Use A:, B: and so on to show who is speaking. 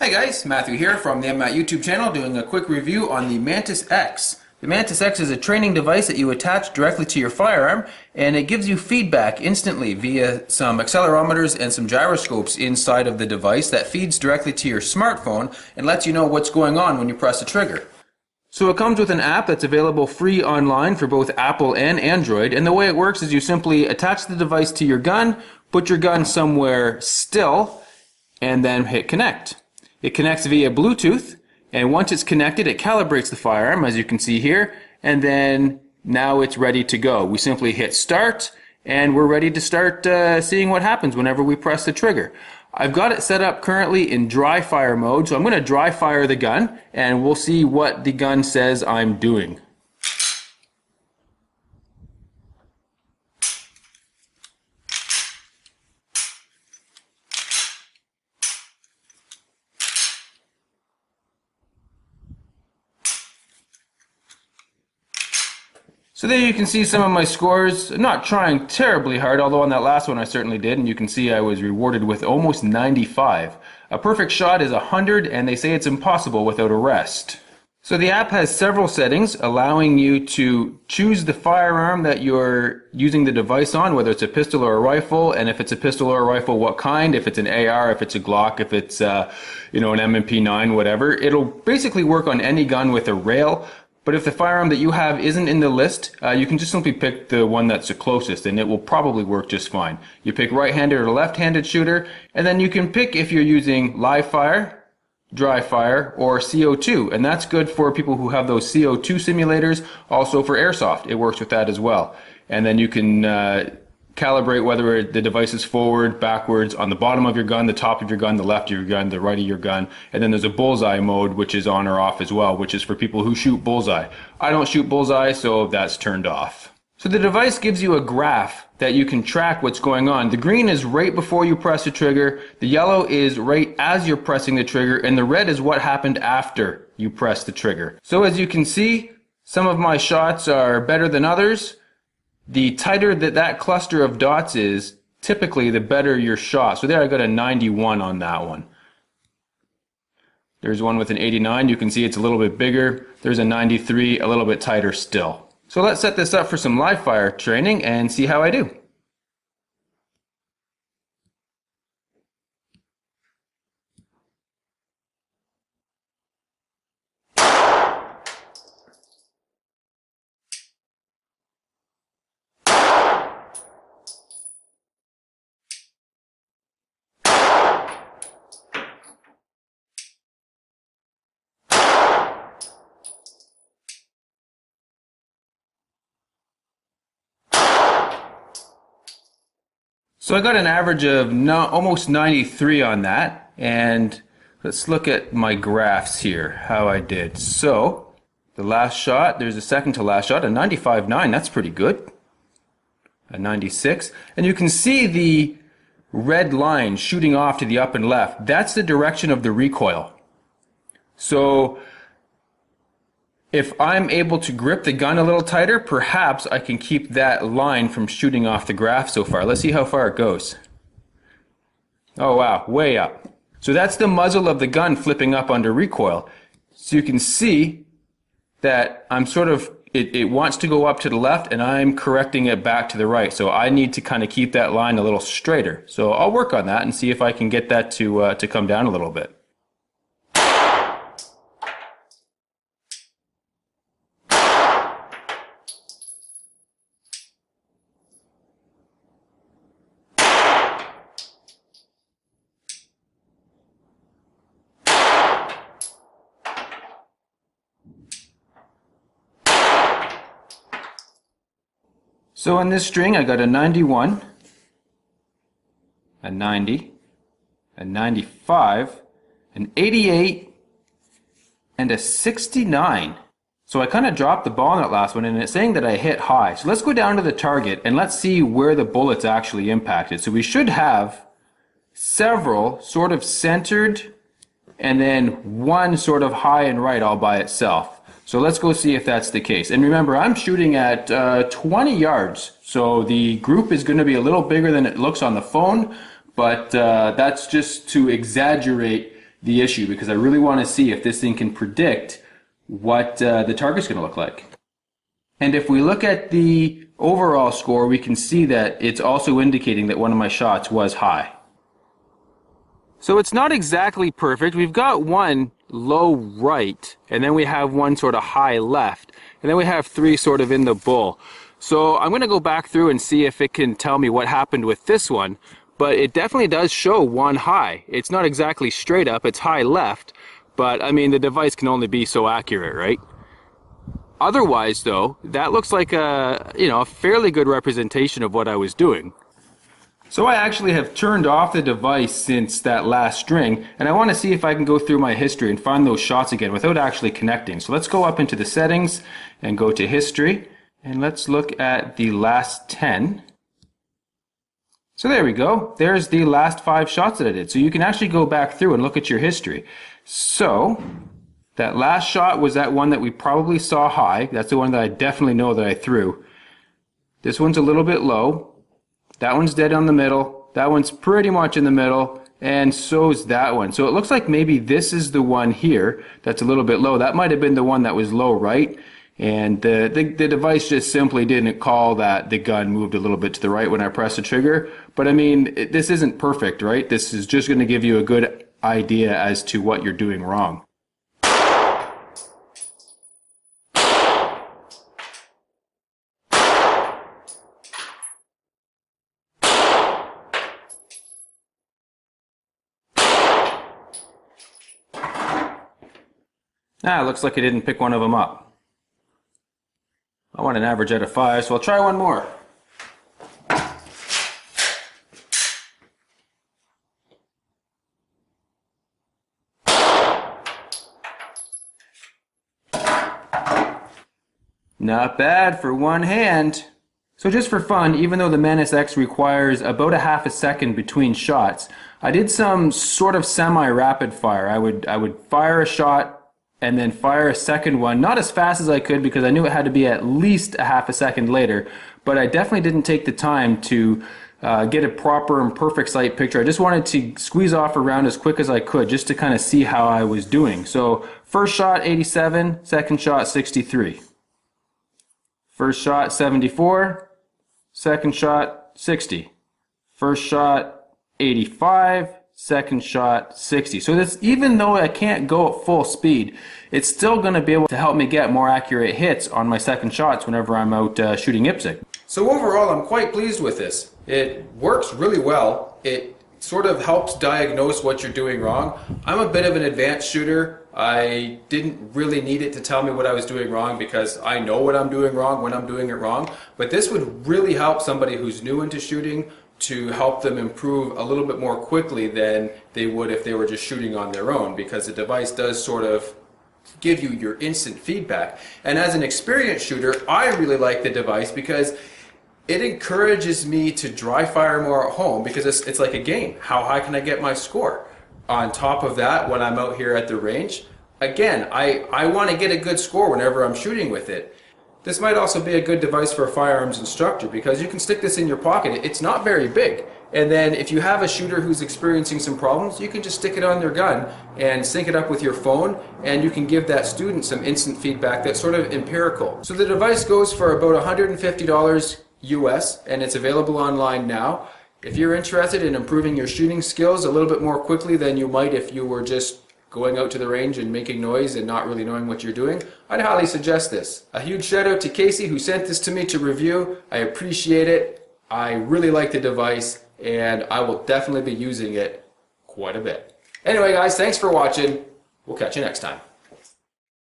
A: Hey guys, Matthew here from the mmatt YouTube channel doing a quick review on the Mantis X. The Mantis X is a training device that you attach directly to your firearm and it gives you feedback instantly via some accelerometers and some gyroscopes inside of the device that feeds directly to your smartphone and lets you know what's going on when you press the trigger. So it comes with an app that's available free online for both Apple and Android and the way it works is you simply attach the device to your gun, put your gun somewhere still, and then hit connect. It connects via Bluetooth and once it's connected, it calibrates the firearm, as you can see here, and then now it's ready to go. We simply hit start, and we're ready to start uh, seeing what happens whenever we press the trigger. I've got it set up currently in dry fire mode, so I'm going to dry fire the gun, and we'll see what the gun says I'm doing. So there you can see some of my scores, not trying terribly hard, although on that last one I certainly did, and you can see I was rewarded with almost 95. A perfect shot is 100, and they say it's impossible without a rest. So the app has several settings allowing you to choose the firearm that you're using the device on, whether it's a pistol or a rifle, and if it's a pistol or a rifle, what kind, if it's an AR, if it's a Glock, if it's, uh, you know, an M&P 9, whatever. It'll basically work on any gun with a rail, but if the firearm that you have isn't in the list, uh, you can just simply pick the one that's the closest and it will probably work just fine. You pick right-handed or left-handed shooter, and then you can pick if you're using live fire, dry fire, or CO2. And that's good for people who have those CO2 simulators, also for airsoft. It works with that as well. And then you can uh, calibrate whether the device is forward, backwards, on the bottom of your gun, the top of your gun, the left of your gun, the right of your gun. And then there's a bullseye mode, which is on or off as well, which is for people who shoot bullseye. I don't shoot bullseye, so that's turned off. So the device gives you a graph that you can track what's going on. The green is right before you press the trigger, the yellow is right as you're pressing the trigger, and the red is what happened after you press the trigger. So as you can see, some of my shots are better than others the tighter that that cluster of dots is, typically the better your shot. So there I got a 91 on that one. There's one with an 89. You can see it's a little bit bigger. There's a 93, a little bit tighter still. So let's set this up for some live fire training and see how I do. So I got an average of no, almost 93 on that. And let's look at my graphs here, how I did. So the last shot, there's a second to last shot, a 95.9, that's pretty good. A 96. And you can see the red line shooting off to the up and left. That's the direction of the recoil. So if I'm able to grip the gun a little tighter, perhaps I can keep that line from shooting off the graph so far. Let's see how far it goes. Oh wow, way up. So that's the muzzle of the gun flipping up under recoil. So you can see that I'm sort of, it, it wants to go up to the left and I'm correcting it back to the right. So I need to kind of keep that line a little straighter. So I'll work on that and see if I can get that to, uh, to come down a little bit. So on this string, I got a 91, a 90, a 95, an 88, and a 69. So I kind of dropped the ball on that last one, and it's saying that I hit high. So let's go down to the target, and let's see where the bullets actually impacted. So we should have several sort of centered, and then one sort of high and right all by itself. So let's go see if that's the case. And remember, I'm shooting at uh, 20 yards. So the group is going to be a little bigger than it looks on the phone, but uh, that's just to exaggerate the issue because I really want to see if this thing can predict what uh, the target's going to look like. And if we look at the overall score, we can see that it's also indicating that one of my shots was high. So it's not exactly perfect. We've got one low right, and then we have one sort of high left, and then we have three sort of in the bull. So I'm going to go back through and see if it can tell me what happened with this one, but it definitely does show one high. It's not exactly straight up, it's high left, but I mean the device can only be so accurate, right? Otherwise though, that looks like a, you know, a fairly good representation of what I was doing. So I actually have turned off the device since that last string, and I want to see if I can go through my history and find those shots again without actually connecting. So let's go up into the settings and go to history, and let's look at the last 10. So there we go. There's the last five shots that I did. So you can actually go back through and look at your history. So that last shot was that one that we probably saw high. That's the one that I definitely know that I threw. This one's a little bit low. That one's dead on the middle. That one's pretty much in the middle. And so is that one. So it looks like maybe this is the one here that's a little bit low. That might have been the one that was low right. And the, the, the, device just simply didn't call that the gun moved a little bit to the right when I pressed the trigger. But I mean, it, this isn't perfect, right? This is just going to give you a good idea as to what you're doing wrong. Ah, looks like I didn't pick one of them up. I want an average out of five, so I'll try one more. Not bad for one hand. So just for fun, even though the Mantis X requires about a half a second between shots, I did some sort of semi-rapid fire. I would I would fire a shot and then fire a second one, not as fast as I could because I knew it had to be at least a half a second later, but I definitely didn't take the time to uh, get a proper and perfect sight picture. I just wanted to squeeze off a round as quick as I could just to kind of see how I was doing. So first shot 87, second shot 63. First shot 74, second shot 60. First shot 85, second shot 60. So this, even though I can't go at full speed, it's still going to be able to help me get more accurate hits on my second shots whenever I'm out uh, shooting IPSC. So overall, I'm quite pleased with this. It works really well. It sort of helps diagnose what you're doing wrong. I'm a bit of an advanced shooter. I didn't really need it to tell me what I was doing wrong because I know what I'm doing wrong when I'm doing it wrong. But this would really help somebody who's new into shooting to help them improve a little bit more quickly than they would if they were just shooting on their own because the device does sort of give you your instant feedback. And as an experienced shooter, I really like the device because it encourages me to dry fire more at home because it's, it's like a game. How high can I get my score? On top of that, when I'm out here at the range, again, I, I want to get a good score whenever I'm shooting with it. This might also be a good device for a firearms instructor because you can stick this in your pocket. It's not very big. And then if you have a shooter who's experiencing some problems, you can just stick it on their gun and sync it up with your phone and you can give that student some instant feedback that's sort of empirical. So the device goes for about $150 US and it's available online now. If you're interested in improving your shooting skills a little bit more quickly than you might if you were just going out to the range and making noise and not really knowing what you're doing, I'd highly suggest this. A huge shout out to Casey who sent this to me to review. I appreciate it. I really like the device and I will definitely be using it quite a bit. Anyway guys, thanks for watching. We'll catch you next time.